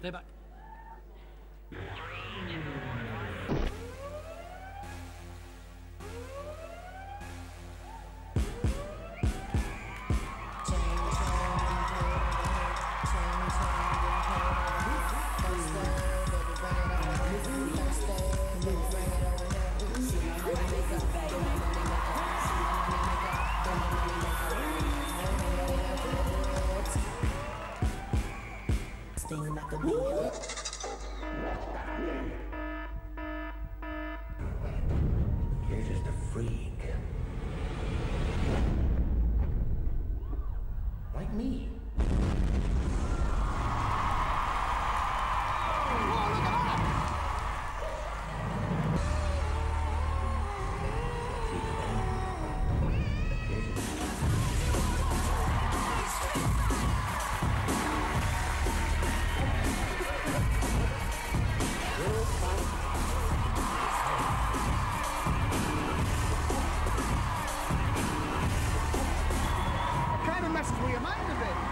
Play Sting like a bee. You're just a freak. Like me. That's three of mine today.